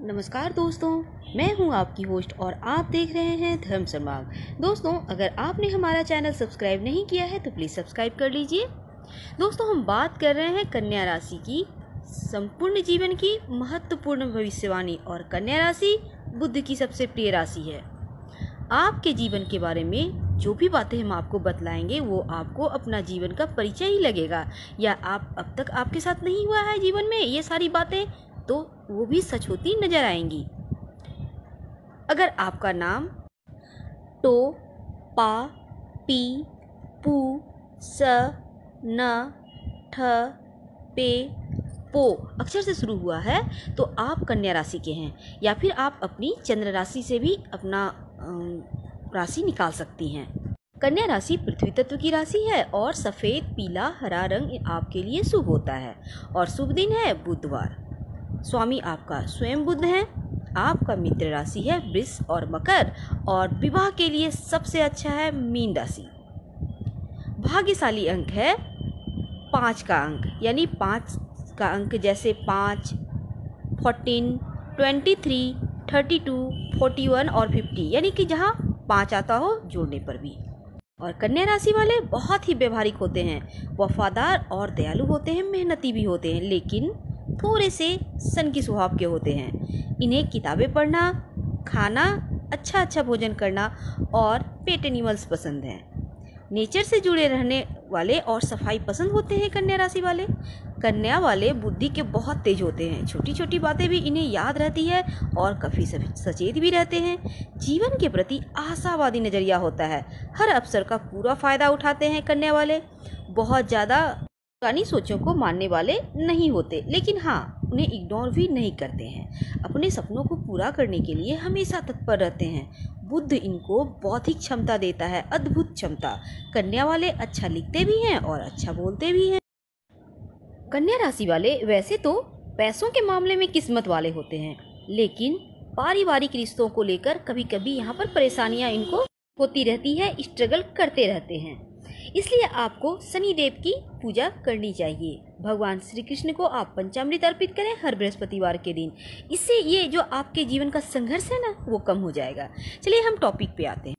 नमस्कार दोस्तों, मैं हूँ आपकी होस्ट और आप देख रहे हैं धर्म समाग दोस्तों, अगर आपने हमारा चैनल सब्सक्राइब नहीं किया है तो प्लीज़ सब्सक्राइब कर लीजिए। दोस्तों, हम बात कर रहे हैं कन्या राशि की, संपूर्ण जीवन की महत्वपूर्ण भविष्यवाणी और कन्या राशि बुद्ध की सबसे प्रिय राशि है। आपके जीवन के बारे में जो भी बातें हम आपको बतलाएँगे, वो आपको अपना जीवन का परिचय ही लगेगा। या आप अब तक आपके साथ नहीं हुआ है जीवन में, ये सारी बातें तो वो भी सच होती नज़र आएँगी। अगर आपका नाम टो, पा, पी, पू, स, न, ठ, पे, पो अक्षर से शुरू हुआ है तो आप कन्या राशि के हैं, या फिर आप अपनी चंद्र राशि से भी अपना राशि निकाल सकती हैं। कन्या राशि पृथ्वी तत्व की राशि है और सफ़ेद, पीला, हरा रंग आपके लिए शुभ होता है, और शुभ दिन है बुधवार। स्वामी आपका स्वयं बुद्ध हैं, आपका मित्र राशि है वृष और मकर, और विवाह के लिए सबसे अच्छा है मीन राशि। भाग्यशाली अंक है पाँच का अंक, यानी पाँच का अंक जैसे पाँच, fourteen, twenty three, thirty two, forty one और फिफ्टी, यानी कि जहाँ पाँच आता हो जोड़ने पर भी। और कन्या राशि वाले बहुत ही व्यवहारिक होते हैं, वफादार और दयालु होते हैं, मेहनती भी होते हैं, लेकिन थोड़े से सन की स्वभाव के होते हैं। इन्हें किताबें पढ़ना, खाना अच्छा अच्छा भोजन करना और पेट एनिमल्स पसंद हैं। नेचर से जुड़े रहने वाले और सफ़ाई पसंद होते हैं कन्या राशि वाले। कन्या वाले बुद्धि के बहुत तेज होते हैं। छोटी छोटी बातें भी इन्हें याद रहती है और काफ़ी सचेत भी रहते हैं। जीवन के प्रति आशावादी नज़रिया होता है। हर अवसर का पूरा फ़ायदा उठाते हैं कन्या वाले। बहुत ज़्यादा पुरानी सोचों को मानने वाले नहीं होते। लेकिन हाँ उन्हें इग्नोर भी नहीं करते हैं। अपने सपनों को पूरा करने के लिए हमेशा तत्पर रहते हैं। बुद्ध इनको बौद्धिक क्षमता देता है, अद्भुत क्षमता। कन्या वाले अच्छा लिखते भी हैं और अच्छा बोलते भी हैं। कन्या राशि वाले वैसे तो पैसों के मामले में किस्मत वाले होते हैं। लेकिन पारिवारिक रिश्तों को लेकर कभी कभी यहाँ पर परेशानियाँ इनको होती रहती है स्ट्रगल करते रहते हैं। इसलिए आपको शनि देव की पूजा करनी चाहिए। भगवान श्री कृष्ण को आप पंचामृत अर्पित करें हर बृहस्पतिवार के दिन। इससे ये जो आपके जीवन का संघर्ष है ना, वो कम हो जाएगा। चलिए हम टॉपिक पे आते हैं।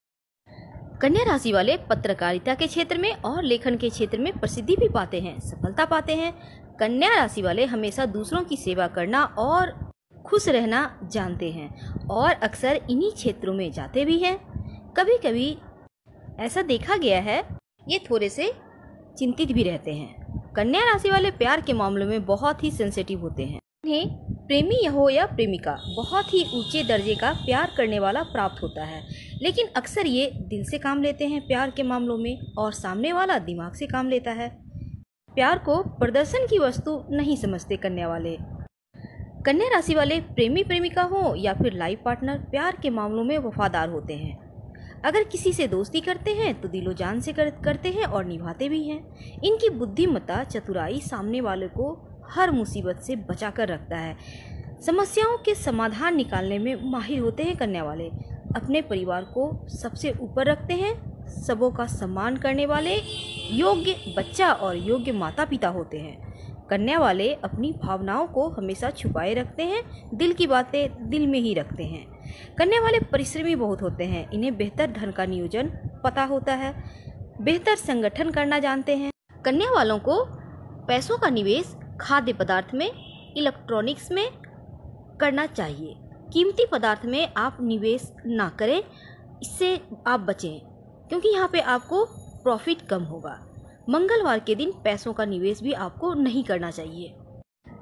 कन्या राशि वाले पत्रकारिता के क्षेत्र में और लेखन के क्षेत्र में प्रसिद्धि भी पाते हैं, सफलता पाते हैं। कन्या राशि वाले हमेशा दूसरों की सेवा करना और खुश रहना जानते हैं और अक्सर इन्हीं क्षेत्रों में जाते भी हैं। कभी कभी ऐसा देखा गया है ये थोड़े से चिंतित भी रहते हैं। कन्या राशि वाले प्यार के मामलों में बहुत ही सेंसिटिव होते हैं। इन्हें प्रेमी हो या प्रेमिका, बहुत ही ऊँचे दर्जे का प्यार करने वाला प्राप्त होता है। लेकिन अक्सर ये दिल से काम लेते हैं प्यार के मामलों में और सामने वाला दिमाग से काम लेता है। प्यार को प्रदर्शन की वस्तु नहीं समझते कन्या वाले। कन्या राशि वाले प्रेमी प्रेमिका हो या फिर लाइफ पार्टनर प्यार के मामलों में वफादार होते हैं। अगर किसी से दोस्ती करते हैं तो दिलो जान से कर, करते हैं और निभाते भी हैं। इनकी बुद्धिमत्ता चतुराई सामने वाले को हर मुसीबत से बचा कर रखता है। समस्याओं के समाधान निकालने में माहिर होते हैं कन्या वाले। अपने परिवार को सबसे ऊपर रखते हैं सबों का सम्मान करने वाले योग्य बच्चा और योग्य माता पिता होते हैं। कन्या वाले अपनी भावनाओं को हमेशा छुपाए रखते हैं दिल की बातें दिल में ही रखते हैं। कन्या वाले परिश्रमी बहुत होते हैं। इन्हें बेहतर धन का नियोजन पता होता है। बेहतर संगठन करना जानते हैं। कन्या वालों को पैसों का निवेश खाद्य पदार्थ में इलेक्ट्रॉनिक्स में करना चाहिए। कीमती पदार्थ में आप निवेश ना करें, इससे आप बचें, क्योंकि यहाँ पे आपको प्रॉफिट कम होगा। मंगलवार के दिन पैसों का निवेश भी आपको नहीं करना चाहिए।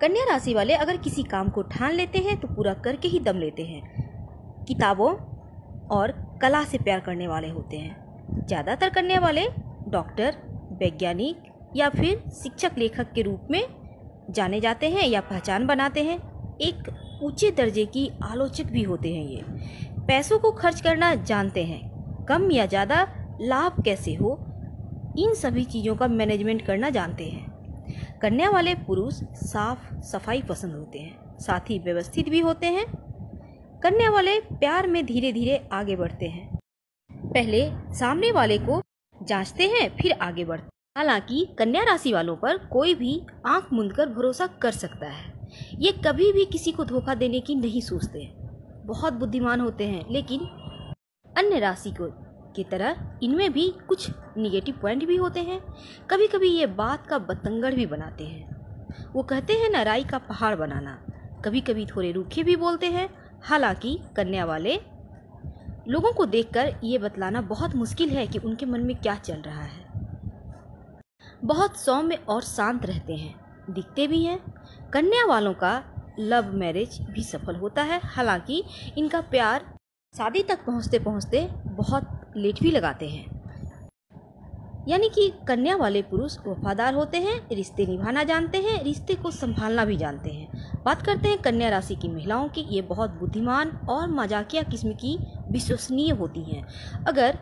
कन्या राशि वाले अगर किसी काम को ठान लेते हैं तो पूरा करके ही दम लेते हैं। किताबों और कला से प्यार करने वाले होते हैं। ज़्यादातर करने वाले डॉक्टर, वैज्ञानिक या फिर शिक्षक लेखक के रूप में जाने जाते हैं या पहचान बनाते हैं। एक ऊँचे दर्जे की आलोचक भी होते हैं ये। पैसों को खर्च करना जानते हैं। कम या ज़्यादा लाभ कैसे हो, इन सभी चीज़ों का मैनेजमेंट करना जानते हैं। कन्या वाले पुरुष साफ़ सफ़ाई पसंद होते हैं। साथ ही व्यवस्थित भी होते हैं कन्या वाले प्यार में धीरे धीरे आगे बढ़ते हैं। पहले सामने वाले को जांचते हैं, फिर आगे बढ़ते हालाँकि कन्या राशि वालों पर कोई भी आँख मूंद कर भरोसा कर सकता है। ये कभी भी किसी को धोखा देने की नहीं सोचते बहुत बुद्धिमान होते हैं, लेकिन अन्य राशि को, की तरह इनमें भी कुछ निगेटिव पॉइंट भी होते हैं। कभी कभी ये बात का बतंगड़ भी बनाते हैं। वो कहते हैं ना राई का पहाड़ बनाना। कभी कभी थोड़े रूखे भी बोलते हैं हालाँकि कन्या वाले लोगों को देखकर ये बतलाना बहुत मुश्किल है कि उनके मन में क्या चल रहा है। बहुत सौम्य और शांत रहते हैं, दिखते भी हैं। कन्या वालों का लव मैरिज भी सफल होता है, हालाँकि इनका प्यार शादी तक पहुँचते पहुँचते बहुत लेट भी लगाते हैं। यानी कि कन्या वाले पुरुष वफादार होते हैं, रिश्ते निभाना जानते हैं, रिश्ते को संभालना भी जानते हैं। बात करते हैं कन्या राशि की महिलाओं की, ये बहुत बुद्धिमान और मजाकिया किस्म की विश्वसनीय होती हैं। अगर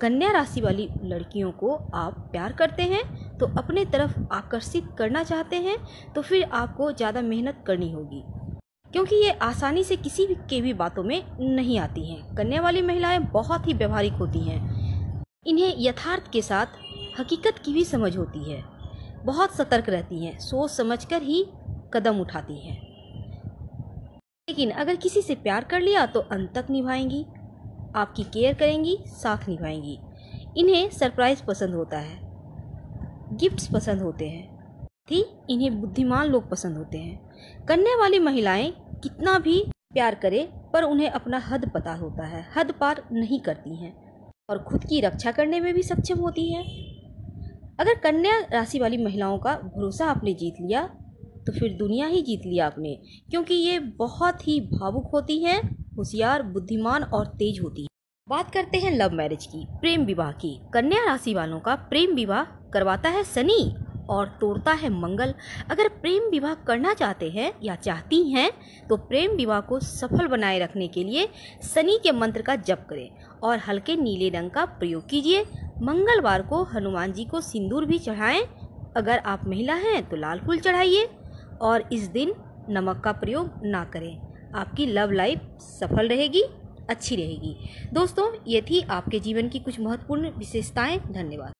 कन्या राशि वाली लड़कियों को आप प्यार करते हैं तो अपने तरफ़ आकर्षित करना चाहते हैं तो फिर आपको ज़्यादा मेहनत करनी होगी। क्योंकि ये आसानी से किसी भी, के भी बातों में नहीं आती हैं। कन्या वाली महिलाएँ बहुत ही व्यवहारिक होती हैं। इन्हें यथार्थ के साथ हकीकत की भी समझ होती है। बहुत सतर्क रहती हैं, सोच समझकर ही कदम उठाती हैं। लेकिन अगर किसी से प्यार कर लिया तो अंत तक निभाएँगी, आपकी केयर करेंगी, साथ निभाएँगी। इन्हें सरप्राइज़ पसंद होता है, गिफ्ट्स पसंद होते हैं थी इन्हें बुद्धिमान लोग पसंद होते हैं। करने वाली महिलाएँ कितना भी प्यार करें, पर उन्हें अपना हद पता होता है, हद पार नहीं करती हैं, और खुद की रक्षा करने में भी सक्षम होती हैं। अगर कन्या राशि वाली महिलाओं का भरोसा आपने जीत लिया तो फिर दुनिया ही जीत लिया आपने, क्योंकि ये बहुत ही भावुक होती हैं, होशियार, बुद्धिमान और तेज होती है। बात करते हैं लव मैरिज की, प्रेम विवाह की। कन्या राशि वालों का प्रेम विवाह करवाता है शनि और तोड़ता है मंगल। अगर प्रेम विवाह करना चाहते हैं या चाहती हैं तो प्रेम विवाह को सफल बनाए रखने के लिए शनि के मंत्र का जप करें और हल्के नीले रंग का प्रयोग कीजिए। मंगलवार को हनुमान जी को सिंदूर भी चढ़ाएँ। अगर आप महिला हैं तो लाल फूल चढ़ाइए और इस दिन नमक का प्रयोग ना करें। आपकी लव लाइफ सफल रहेगी, अच्छी रहेगी। दोस्तों, ये थी आपके जीवन की कुछ महत्वपूर्ण विशेषताएँ। धन्यवाद।